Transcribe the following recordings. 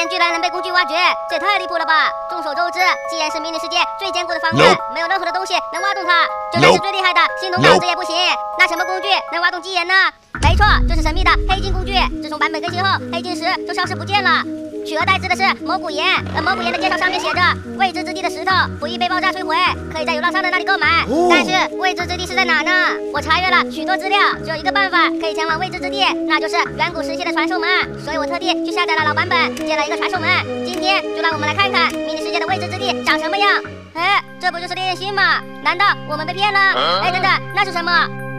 岩居然能被工具挖掘，这也太离谱了吧！众所周知，基岩是迷你世界最坚固的防线，没有任何的东西能挖动它。就算是最厉害的新龙稿子也不行。那什么工具能挖动基岩呢？没错，就是神秘的黑金工具。自从版本更新后，黑金石就消失不见了。取而代之的是蘑菇岩，呃蘑菇岩的介绍上面写着未知之地的石头不易被爆炸摧毁，可以在流浪商人那里购买。但是未知之地是在哪呢？我查阅了许多资料，只有一个办法可以前往未知之地，那就是远古时期的传送门。所以我特地去下载了老版本，建了一个传送门。今天就让我们来看看迷你世界的未知之地长什么样。哎，这不就是烈焰星吗？难道我们被骗了？哎，等等，那是什么？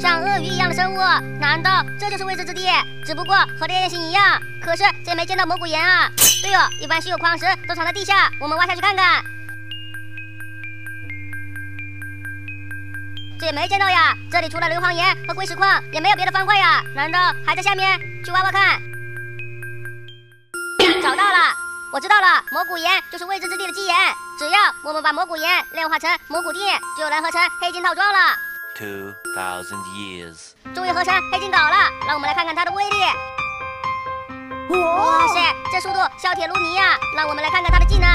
像鳄鱼一样的生物，难道这就是未知之地？只不过和烈焰星一样，可是这也没见到蘑菇岩啊。对哦，一般稀有矿石都藏在地下，我们挖下去看看。这也没见到呀，这里除了硫磺岩和硅石矿，也没有别的方块呀。难道还在下面？去挖挖看。找到了，我知道了，蘑菇岩就是未知之地的基岩。只要我们把蘑菇岩炼化成蘑菇锭，就能合成黑金套装了。Two thousand years，终于合成黑金镐了，让我们来看看它的威力。哇塞，这速度削铁如泥呀！让我们来看看它的技能。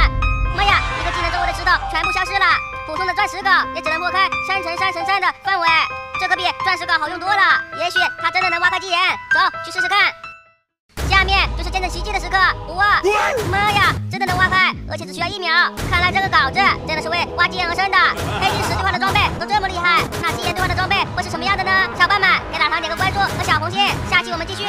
妈呀，一个技能周围的石头全部消失了，普通的钻石镐也只能破开三乘三乘三的范围，这可比钻石镐好用多了。也许它真的能挖开基岩，走去试试看。下面就是见证奇迹的时刻，哇！妈呀，真的能挖开，而且只需要一秒。看来这个镐子真的是为挖基岩而生的。黑金十兑换的装备红心，下期我们继续。